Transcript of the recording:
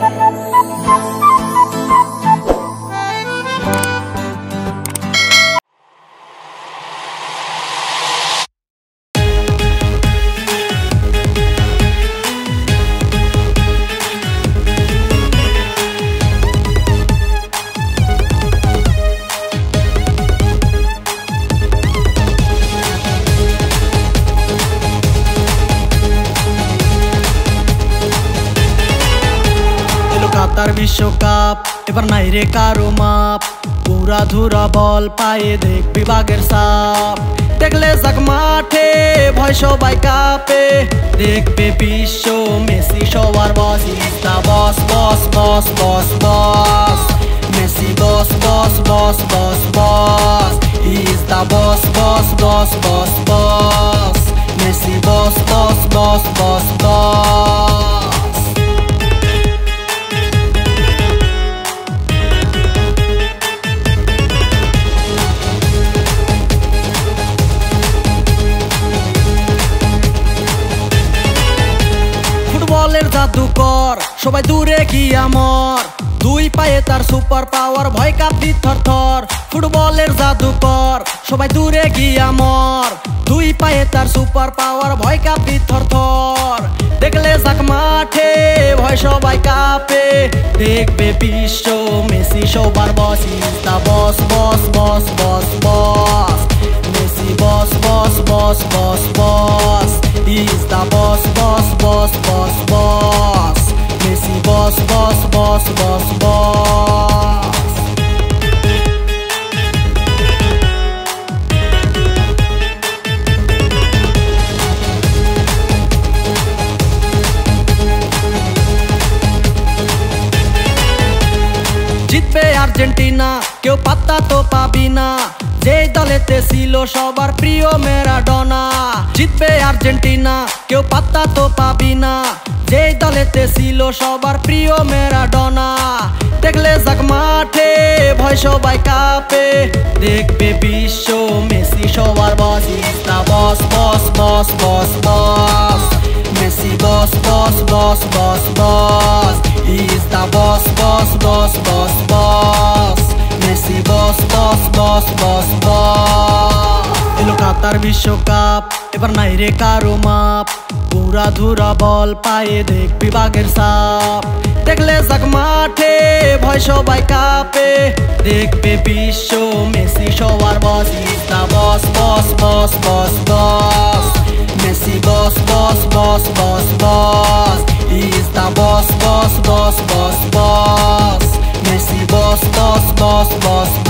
Bye. কাতার বিশ্বকাপ এবার নাই রে কারও মাপ পুরা ধুরা বল পায়ে দেখ বিভাগের সাপ দেখলে যাক মাঠে ভয় সবাই কাপে দেখবে বিশ্ব মেসি সবার boss ইস্তা boss boss boss boss boss Messi boss boss boss boss boss is the boss boss boss boss boss Messi boss boss boss boss boss জাদুকর, সবাই দূরে গিয়া মর। দুই পায়ে তার সুপার পাওয়ার ভয় কাঁপি থর থর ফুটবলের জাদুকর, সবাই দূরে গিয়া মর। দুই পায়ে তার সুপার পাওয়ার ভয় কাঁপি থর থর দেখলে যাক মাঠে, ভয় সবাই কাঁপে। দেখবে বিশ্ব মেসি, সবার বস ইস্তা boss boss boss boss boss Messi boss boss boss boss boss boss boss বস জিতবে আর্জেন্টিনা, কেউ পাত্তা তো পাবি না। যে দলেতে ছিল সবার প্রিয় মেরাডোনা জিতবে আর্জেন্টিনা, কেউ পাত্তা তো পাবি না। যে দলেতে ছিল সবার প্রিয় মেরাডোনা ভয় সবাই কাপে দেখবে বিশ্ব মেসি সবার বস ইস্তা boss boss boss boss boss Messi boss boss boss boss বস দা boss boss boss boss boss Messi boss boss boss boss বস এলো কাতার বিশ্বকাপ এবার নাই রে কারও মাপ পুরা ধুরা বল পায়ে দেখ বিভাগের সাপ ভয় সবাই কাপে দেখবে বিশ্ব মেসি সবার boss ইস্তা boss boss boss boss boss Messi boss boss boss boss boss is the boss boss boss boss boss Messi boss boss boss boss